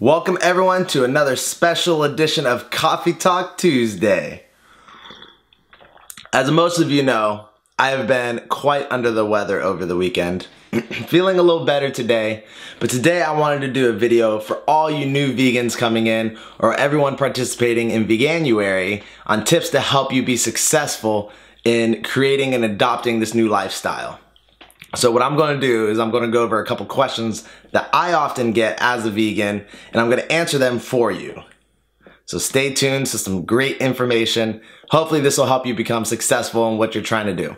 Welcome everyone to another special edition of Coffee Talk Tuesday. As most of you know, I have been quite under the weather over the weekend. Feeling a little better today, but today I wanted to do a video for all you new vegans coming in or everyone participating in Veganuary on tips to help you be successful in creating and adopting this new lifestyle. So what I'm gonna do is I'm gonna go over a couple questions that I often get as a vegan and I'm gonna answer them for you. So stay tuned to some great information. Hopefully this will help you become successful in what you're trying to do.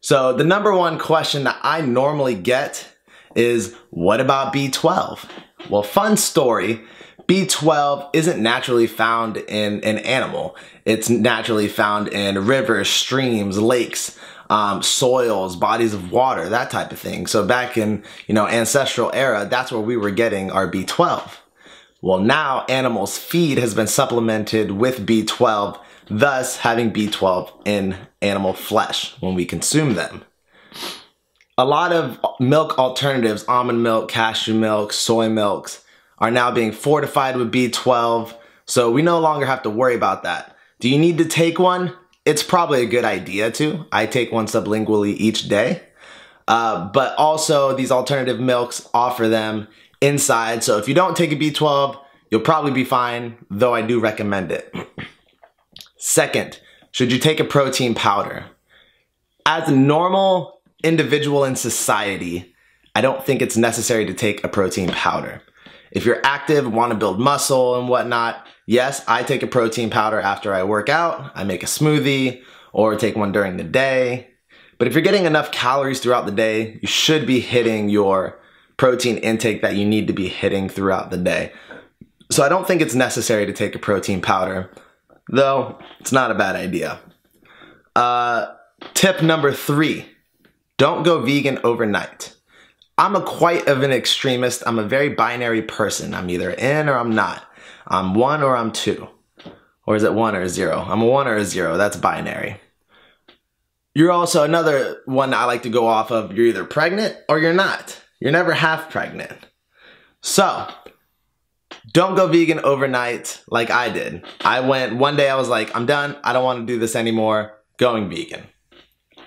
So the number one question that I normally get is, what about B12? Well, fun story. B12 isn't naturally found in an animal. It's naturally found in rivers, streams, lakes, um, soils, bodies of water, that type of thing. So back in, you know, ancestral era, that's where we were getting our B12. Well, now animals' feed has been supplemented with B12, thus having B12 in animal flesh when we consume them. A lot of milk alternatives, almond milk, cashew milk, soy milks, are now being fortified with B12, so we no longer have to worry about that. Do you need to take one? It's probably a good idea to. I take one sublingually each day. Uh, but also these alternative milks offer them inside. So if you don't take a B12, you'll probably be fine, though I do recommend it. Second, should you take a protein powder? As a normal individual in society, I don't think it's necessary to take a protein powder. If you're active, want to build muscle and whatnot, yes, I take a protein powder after I work out. I make a smoothie or take one during the day. But if you're getting enough calories throughout the day, you should be hitting your protein intake that you need to be hitting throughout the day. So I don't think it's necessary to take a protein powder, though it's not a bad idea. Uh, tip number three, don't go vegan overnight. I'm a quite of an extremist. I'm a very binary person. I'm either in or I'm not. I'm one or I'm two. Or is it one or zero? I'm a one or a zero. That's binary. You're also another one I like to go off of. You're either pregnant or you're not. You're never half pregnant. So, don't go vegan overnight like I did. I went one day, I was like, I'm done. I don't want to do this anymore. Going vegan.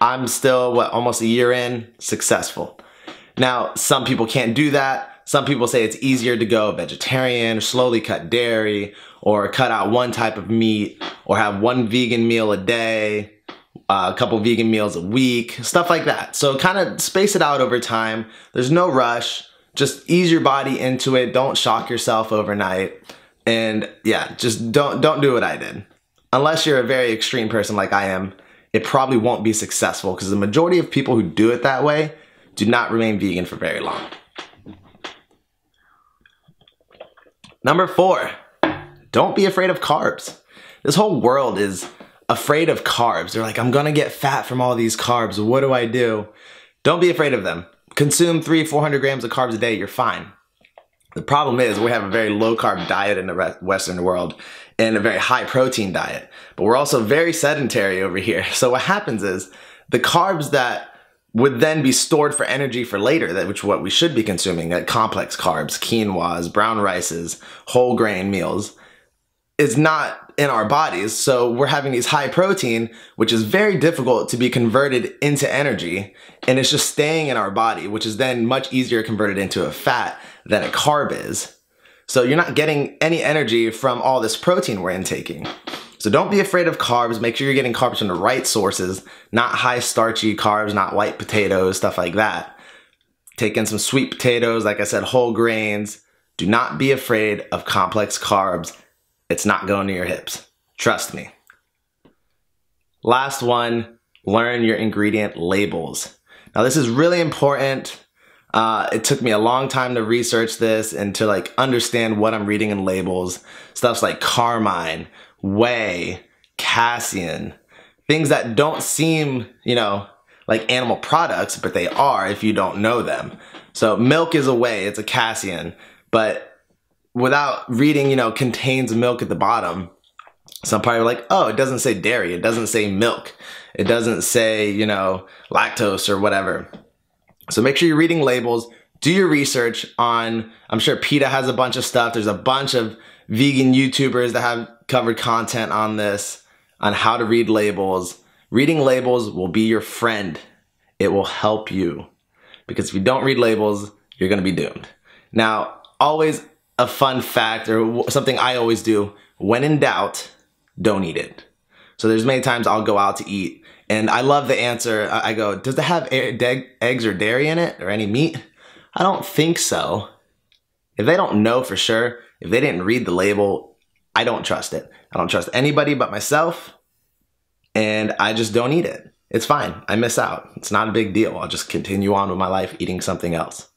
I'm still, what, almost a year in, successful. Now, some people can't do that. Some people say it's easier to go vegetarian, slowly cut dairy, or cut out one type of meat, or have one vegan meal a day, uh, a couple vegan meals a week, stuff like that. So kind of space it out over time. There's no rush. Just ease your body into it. Don't shock yourself overnight. And yeah, just don't don't do what I did. Unless you're a very extreme person like I am, it probably won't be successful because the majority of people who do it that way do not remain vegan for very long. Number four, don't be afraid of carbs. This whole world is afraid of carbs. They're like, I'm gonna get fat from all these carbs. What do I do? Don't be afraid of them. Consume three, 400 grams of carbs a day, you're fine. The problem is we have a very low carb diet in the Western world and a very high protein diet, but we're also very sedentary over here. So what happens is the carbs that would then be stored for energy for later, that which what we should be consuming, like complex carbs, quinoas, brown rices, whole grain meals, is not in our bodies. So we're having these high protein, which is very difficult to be converted into energy, and it's just staying in our body, which is then much easier converted into a fat than a carb is. So you're not getting any energy from all this protein we're intaking. So don't be afraid of carbs. Make sure you're getting carbs from the right sources, not high starchy carbs, not white potatoes, stuff like that. Take in some sweet potatoes, like I said, whole grains. Do not be afraid of complex carbs. It's not going to your hips. Trust me. Last one, learn your ingredient labels. Now this is really important. Uh, it took me a long time to research this and to like understand what I'm reading in labels. Stuffs like carmine, whey, casein, things that don't seem, you know, like animal products, but they are if you don't know them. So milk is a whey, it's a casein, but without reading, you know, contains milk at the bottom, some probably like, oh, it doesn't say dairy, it doesn't say milk, it doesn't say, you know, lactose or whatever. So make sure you're reading labels, do your research on, I'm sure PETA has a bunch of stuff. There's a bunch of vegan YouTubers that have covered content on this, on how to read labels. Reading labels will be your friend. It will help you. Because if you don't read labels, you're gonna be doomed. Now, always a fun fact or something I always do, when in doubt, don't eat it. So there's many times I'll go out to eat and I love the answer. I go, does it have eggs or dairy in it or any meat? I don't think so. If they don't know for sure, if they didn't read the label, I don't trust it. I don't trust anybody but myself, and I just don't eat it. It's fine. I miss out. It's not a big deal. I'll just continue on with my life eating something else.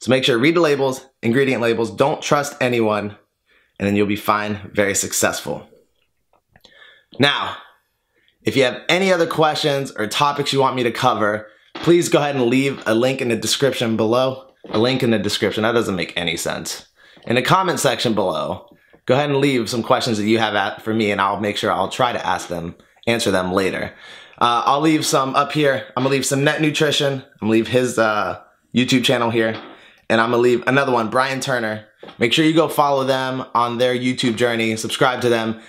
So make sure read the labels, ingredient labels, don't trust anyone, and then you'll be fine, very successful. Now, if you have any other questions or topics you want me to cover, please go ahead and leave a link in the description below. A link in the description, that doesn't make any sense. In the comment section below, go ahead and leave some questions that you have for me and I'll make sure I'll try to ask them, answer them later. Uh, I'll leave some up here. I'm gonna leave Simnett Nutrition. I'm gonna leave his uh, YouTube channel here. And I'm gonna leave another one, Brian Turner. Make sure you go follow them on their YouTube journey, subscribe to them.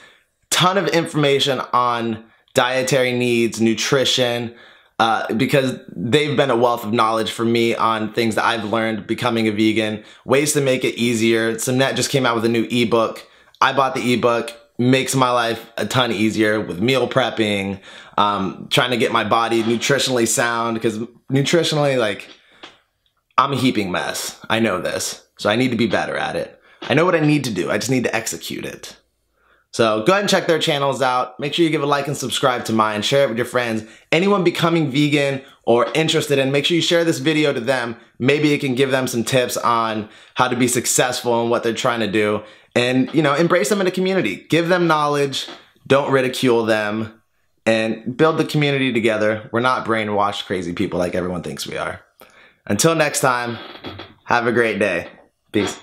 Ton of information on dietary needs, nutrition, uh, because they've been a wealth of knowledge for me on things that I've learned becoming a vegan, ways to make it easier. Net just came out with a new ebook. I bought the ebook, makes my life a ton easier with meal prepping, um, trying to get my body nutritionally sound, because nutritionally, like, I'm a heaping mess. I know this, so I need to be better at it. I know what I need to do, I just need to execute it. So go ahead and check their channels out. Make sure you give a like and subscribe to mine. Share it with your friends. Anyone becoming vegan or interested in, make sure you share this video to them. Maybe it can give them some tips on how to be successful in what they're trying to do. And, you know, embrace them in the community. Give them knowledge. Don't ridicule them. And build the community together. We're not brainwashed crazy people like everyone thinks we are. Until next time, have a great day. Peace.